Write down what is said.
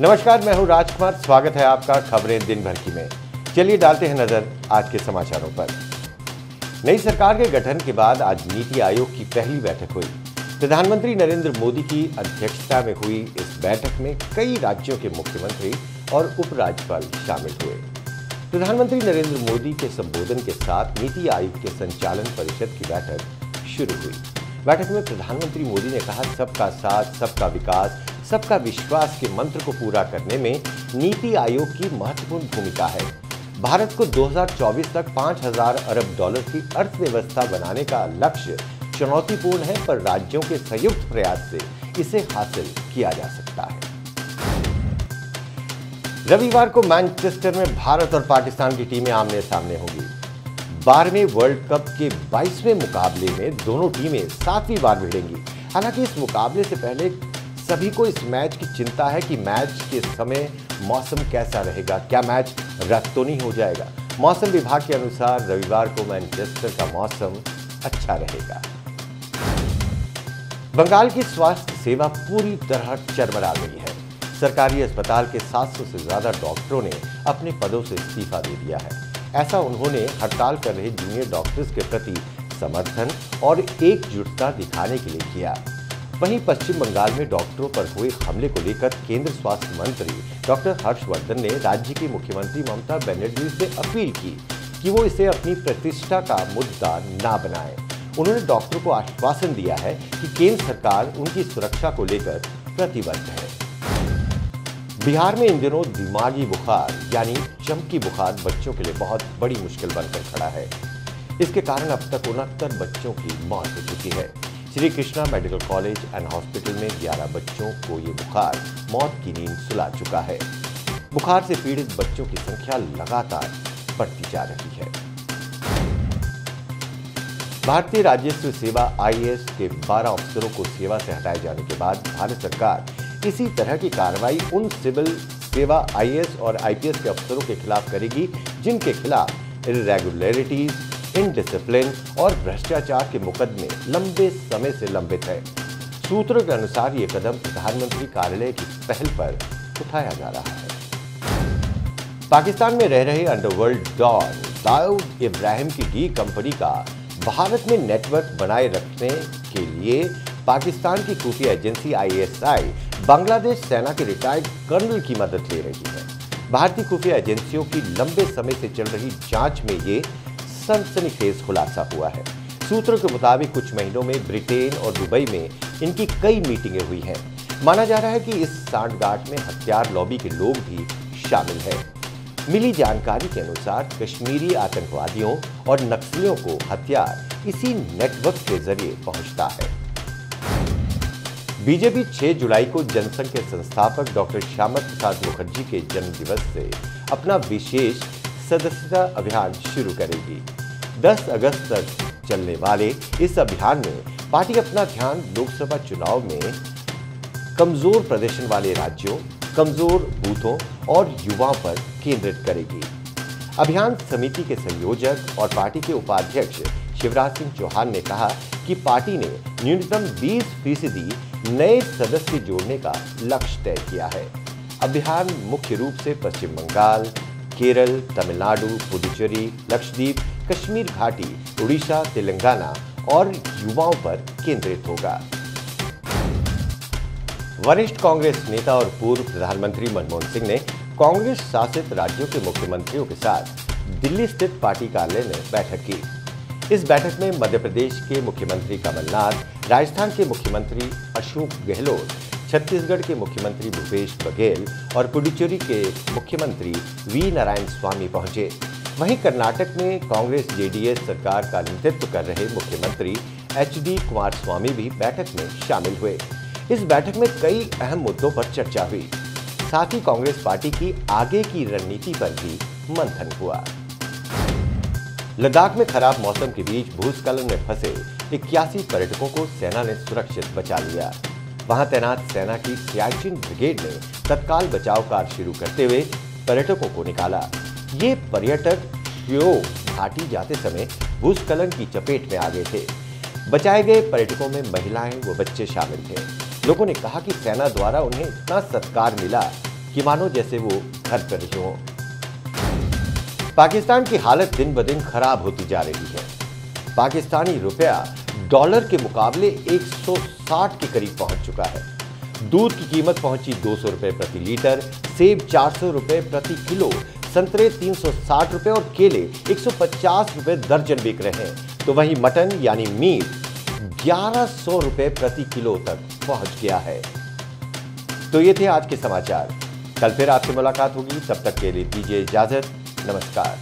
नमस्कार, मैं हूँ राजकुमार। स्वागत है आपका खबरें दिन भर की में। चलिए डालते हैं नज़र आज के समाचारों पर। नई सरकार के गठन के बाद आज नीति आयोग की पहली बैठक हुई। प्रधानमंत्री नरेंद्र मोदी की अध्यक्षता में हुई इस बैठक में कई राज्यों के मुख्यमंत्री और उपराज्यपाल शामिल हुए। प्रधानमंत्री नरेंद्र मोदी के संबोधन के साथ नीति आयोग के संचालन परिषद की बैठक शुरू हुई। बैठक में प्रधानमंत्री मोदी ने कहा, सबका साथ, सबका विकास सबका विश्वास के मंत्र को पूरा करने में नीति आयोग की महत्वपूर्ण भूमिका है। भारत को 2024 तक 5000 अरब डॉलर की अर्थव्यवस्था बनाने का लक्ष्य चुनौतीपूर्ण है पर राज्यों के संयुक्त प्रयास से इसे हासिल किया जा सकता है। रविवार को मैनचेस्टर में भारत और पाकिस्तान की टीमें आमने सामने होंगी। बारहवें वर्ल्ड कप के 22वें मुकाबले में दोनों टीमें सातवीं बार भिड़ेंगी। हालाँकि इस मुकाबले से पहले सभी को इस मैच की चिंता है कि मैच के समय मौसम कैसा रहेगा। क्या मैच रद्द तो नहीं हो जाएगा? मौसम विभाग के अनुसार रविवार को मैनचेस्टर का मौसम अच्छा रहेगा। बंगाल की स्वास्थ्य सेवा पूरी तरह चरमरा गई है। सरकारी अस्पताल के 700 से ज़्यादा डॉक्टरों ने अपने पदों से इस्तीफा दे दिया है। ऐसा उन्होंने हड़ताल कर रहे जूनियर डॉक्टर्स के प्रति समर्थन और एकजुटता दिखाने के लिए किया। वहीं पश्चिम बंगाल में डॉक्टरों पर हुए हमले को लेकर केंद्र स्वास्थ्य मंत्री डॉक्टर हर्षवर्धन ने राज्य की मुख्यमंत्री ममता बनर्जी से अपील की कि वो इसे अपनी प्रतिष्ठा का मुद्दा ना बनाए। उन्होंने डॉक्टरों को आश्वासन दिया है कि केंद्र सरकार उनकी सुरक्षा को लेकर प्रतिबद्ध है। बिहार में इन दिनों दिमागी बुखार, यानी चमकी बुखार बच्चों के लिए बहुत बड़ी मुश्किल बनकर खड़ा है। इसके कारण अब तक उनहत्तर बच्चों की मौत हो चुकी है। Shri Krishna medical college and hospital में 11 बच्चों को ये बुखार, मौत की नींद सुला चुका है। बुखार से पीड़ित बच्चों की संख्या लगातार बढ़ती जा रही है। भारतीय राजस्व सेवा आईएएस के 12 अफसरों को सेवा से हटाए जाने के बाद भारत सरकार इसी तरह की कार्रवाई उन सिविल सेवा आईएएस और आईपीएस के अफसरों के खिलाफ करेगी, जिनके खिलाफ इरेगुलरिटीज इनडिसिप्लिन और भ्रष्टाचार के मुकदमे लंबे समय से लंबित है। सूत्रों के अनुसार ये कदम प्रधानमंत्री कार्यालय की पहल पर उठाया जा रहा है। पाकिस्तान में रह रहे अंडरवर्ल्ड डॉन दाऊद इब्राहिम की डी कंपनी का भारत में नेटवर्क बनाए रखने के लिए पाकिस्तान की खुफिया एजेंसी आईएसआई बांग्लादेश सेना के रिटायर्ड कर्नल की मदद ले रही है। भारतीय खुफिया एजेंसियों की लंबे समय से चल रही जाँच में ये सनसनीखेज खुलासा हुआ है। सूत्रों के मुताबिक कुछ महीनों में ब्रिटेन और दुबई में इनकी कई मीटिंगें हुई हैं। माना जा रहा है कि इस सांठगांठ में हथियार लॉबी के लोग भी शामिल हैं। मिली जानकारी के अनुसार कश्मीरी आतंकवादियों और नक्सलियों को हथियार इसी नेटवर्क के ज़रिए पहुँचता है। बीजेपी 6 जुलाई को जनसंघ के संस्थापक डॉक्टर श्यामा प्रसाद मुखर्जी के जन्म दिवस से अपना विशेष सदस्यता अभियान शुरू करेगी। 10 अगस्त तक चलने वाले इस अभियान में पार्टी अपना ध्यान लोकसभा चुनाव में कमज़ोर प्रदर्शन वाले राज्यों, कमज़ोर बूथों और युवाओं पर केंद्रित करेगी। अभियान समिति के संयोजक और पार्टी के उपाध्यक्ष शिवराज सिंह चौहान ने कहा कि पार्टी ने न्यूनतम 20 फ़ीसदी नए सदस्य जोड़ने का लक्ष्य तय किया है। अभियान मुख्य रूप से पश्चिम बंगाल, केरल, तमिलनाडु, पुडुचेरी, लक्षद्वीप कश्मीर घाटी, उड़ीसा, तेलंगाना और युवाओं पर केंद्रित होगा। वरिष्ठ कांग्रेस नेता और पूर्व प्रधानमंत्री मनमोहन सिंह ने कांग्रेस शासित राज्यों के मुख्यमंत्रियों के साथ दिल्ली स्थित पार्टी कार्यालय में बैठक की। इस बैठक में मध्य प्रदेश के मुख्यमंत्री कमलनाथ, राजस्थान के मुख्यमंत्री अशोक गहलोत, छत्तीसगढ़ के मुख्यमंत्री भूपेश बघेल और पुडुचेरी के मुख्यमंत्री वी नारायण स्वामी पहुँचे। वहीं कर्नाटक में कांग्रेस, जेडीएस सरकार का नेतृत्व कर रहे मुख्यमंत्री एच डी कुमार स्वामी भी बैठक में शामिल हुए। इस बैठक में कई अहम मुद्दों पर चर्चा हुई। साथ ही कांग्रेस पार्टी की आगे की रणनीति पर भी मंथन हुआ। लद्दाख में खराब मौसम के बीच भूस्खलन में फंसे इक्यासी पर्यटकों को सेना ने सुरक्षित बचा लिया। वहाँ तैनात सेना की सियाचिन ब्रिगेड ने तत्काल बचाव कार्य शुरू करते हुए पर्यटकों को निकाला। ये पर्यटक श्यो घाटी जाते समय भूस्खलन की चपेट में आ गए थे? बचाए गए पर्यटकों में महिलाएँ व बच्चे शामिल थे। लोगों ने कहा कि सेना द्वारा उन्हें इतना सत्कार मिला कि मानो जैसे वो घर पर ही हो। पाकिस्तान की हालत दिन ब दिन खराब होती जा रही है। पाकिस्तानी रुपया डॉलर के मुकाबले 160 के करीब पहुँच चुका है। दूध की कीमत पहुँची दो सौ प्रति लीटर, सेब चार सौ प्रति किलो संतरे 360 रुपए और केले 150 रुपए दर्जन बिक रहे हैं। तो वहीं मटन यानी मीट 1100 रुपए प्रति किलो तक पहुँच गया है। तो ये थे आज के समाचार। कल फिर आपसे मुलाकात होगी। तब तक के लिए दीजिए इजाज़त। नमस्कार।